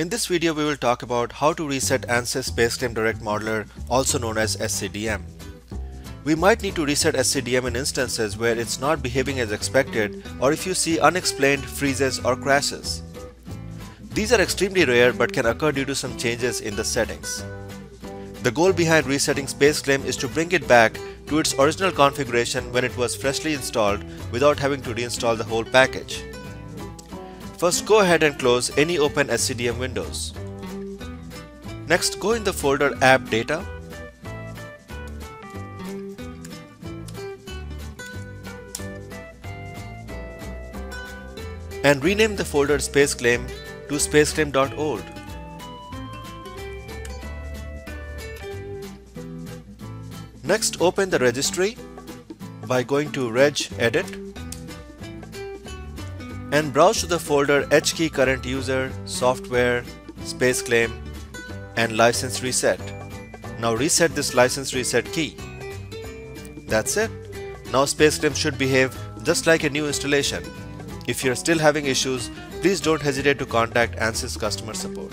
In this video we will talk about how to reset ANSYS Spaceclaim Direct Modeler also known as SCDM. We might need to reset SCDM in instances where it's not behaving as expected or if you see unexplained freezes or crashes. These are extremely rare but can occur due to some changes in the settings. The goal behind resetting Spaceclaim is to bring it back to its original configuration when it was freshly installed without having to reinstall the whole package. First go ahead and close any open SCDM windows. Next go in the folder app data and rename the folder spaceclaim to spaceclaim.old. Next open the registry by going to reg edit and browse to the folder HKey current user, software, spaceclaim and license reset. Now reset this license reset key. That's it. Now spaceclaim should behave just like a new installation. If you're still having issues, please don't hesitate to contact ANSYS customer support.